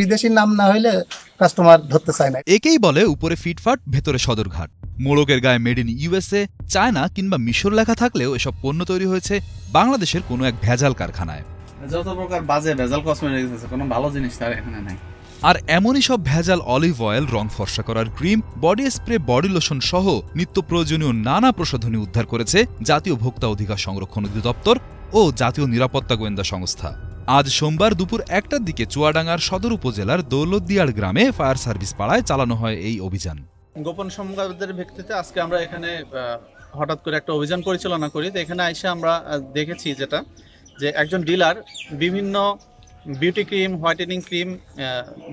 বিদেশি নাম না হইলে কাস্টমার ধরতে চায় না। একেই বলে উপরে ফিটফাট ভেতরে সদরঘাট। মোড়কের গায়ে মেড ইন ইউএসএ চায়না কিংবা মিশর লেখা থাকলেও এসব পণ্য তৈরি হয়েছে বাংলাদেশের কোনো এক ভেজাল কারখানায়। যত প্রকার বাজে ভেজাল কসমেটিক্স আছে কোনো ভালো জিনিস তার এখানে নাই। আর এমনই সব ভেজাল অলিভ অয়েল রং ফর্সা করার cream body spray body lotion সহ নিত্য প্রয়োজনীয় নানা প্রসাধনী উদ্ধার করেছে জাতীয় ভোক্তা অধিকার সংরক্ষণ অধিদপ্তর ও জাতীয় নিরাপত্তা গোয়েন্দা সংস্থা। আজ সোমবার দুপুর একটার দিকে চুয়াডাঙ্গার সদর উপজেলার দৌলতদিয়ার গ্রামে ফায়ার সার্ভিস পাড়ায় চালানো হয় এই অভিযান। গোপন সংবাদের ভিত্তিতে আজকে আমরা এখানে হঠাৎ করে একটা অভিযান পরিচালনা করি। তো এখানে এসে আমরা দেখেছি যেটা, যে একজন ডিলার বিভিন্ন বিউটি ক্রিম, হোয়াইটেনিং ক্রিম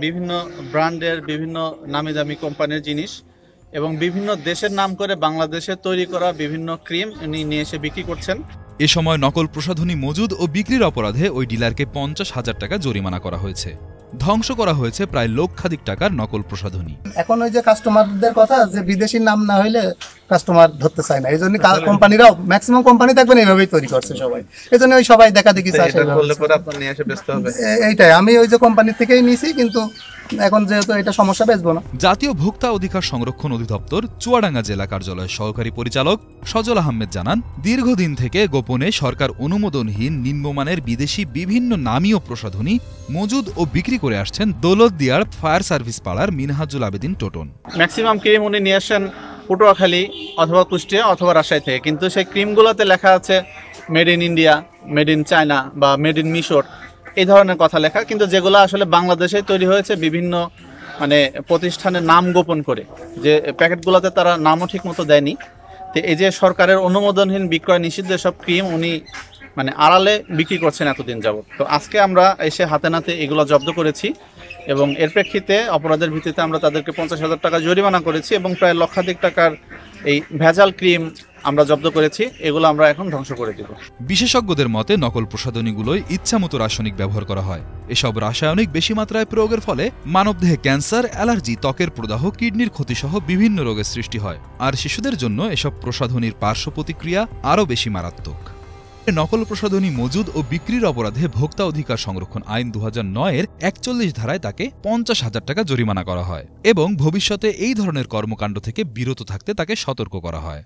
বিভিন্ন ব্র্যান্ডের বিভিন্ন নামি দামি কোম্পানির জিনিস এবং বিভিন্ন দেশের নাম করে বাংলাদেশে তৈরি করা বিভিন্ন ক্রিম উনি নিয়ে এসে বিক্রি করছেন। এ সময় নকল প্রসাধনী মজুদ ও বিক্রির অপরাধে ওই ডিলারকে পঞ্চাশ হাজার টাকা জরিমানা করা হয়েছে। ধ্বংস করা হয়েছে প্রায় লক্ষাধিক টাকার নকল প্রসাধনী। এখন ওই যে কাস্টমারদের কথা যে বিদেশি নাম না হইলে কাস্টমার ধরতে চায় না। এই জন্য কোম্পানিরাও ম্যাক্সিমাম কোম্পানি থাকবেন এইভাবেই তৈরি করছে সবাই। এই জন্য ওই সবাই দেখা দেখি চায় এটা সেইভাবে। করলে পরে আপনার নিয়ে এসে ব্যস্ত হবে। এ- এইটাই। আমি ওই যে কোম্পানি থেকেই নিয়েছি কিন্তু এখন যেহেতু এটা সমস্যা বেচবো না। জাতীয় ভোক্তা অধিকার সংরক্ষণ অধিদপ্তর চুয়াডাঙ্গা জেলা কার্যালয়ের সহকারী পরিচালক সজল আহমেদ জানান দীর্ঘদিন থেকে গোপনে সরকার অনুমোদনহীন নিম্নমানের বিদেশি বিভিন্ন নামীয় প্রসাধনী মজুদ ও বিক্রি করে আসছেন দৌলত দৌলতদিয়ার ফায়ার সার্ভিস পাড়ার মিনহাজুল আবেদিন টোটন। ম্যাক্সিমাম ক্রিম উনি নিয়ে আসেন পটুয়াখালী অথবা কুষ্টিয়া অথবা রাজশাহী থেকে। কিন্তু সেই ক্রিমগুলোতে লেখা আছে made in India made in China বা মেড ইন মিশর এই ধরনের কথা লেখা, কিন্তু যেগুলো আসলে বাংলাদেশে তৈরি হয়েছে বিভিন্ন মানে প্রতিষ্ঠানের নাম গোপন করে, যে প্যাকেটগুলোতে তারা নামও ঠিক মতো দেয়নি। তো এই যে সরকারের অনুমোদনহীন বিক্রয় নিষিদ্ধ সব ক্রিম উনি মানে আড়ালে বিক্রি করছেন এতদিন যাবত তো আজকে আমরা এসে হাতে নাতে এগুলো জব্দ করেছি এবং এর প্রেক্ষিতে অপরাধের ভিত্তিতে আমরা তাদেরকে পঞ্চাশ হাজার টাকা জরিমানা করেছি এবং প্রায় লক্ষাধিক টাকার এই ভেজাল ক্রিম আমরা জব্দ করেছি, এগুলো আমরা এখন ধ্বংস করে দিব। বিশেষজ্ঞদের মতে নকল প্রসাধনীগুলোয় ইচ্ছামতো রাসায়নিক ব্যবহার করা হয়। এসব রাসায়নিক বেশি মাত্রায় প্রয়োগের ফলে মানবদেহে ক্যান্সার, অ্যালার্জি, ত্বকের প্রদাহ, কিডনির ক্ষতিসহ বিভিন্ন রোগের সৃষ্টি হয়। আর শিশুদের জন্য এসব প্রসাধনীর পার্শ্ব প্রতিক্রিয়া আরও বেশি মারাত্মক। নকল প্রসাধনী মজুদ ও বিক্রির অপরাধে ভোক্তা অধিকার সংরক্ষণ আইন দু এর একচল্লিশ ধারায় তাকে পঞ্চাশ হাজার টাকা জরিমানা করা হয় এবং ভবিষ্যতে এই ধরনের কর্মকাণ্ড থেকে বিরত থাকতে তাকে সতর্ক করা হয়।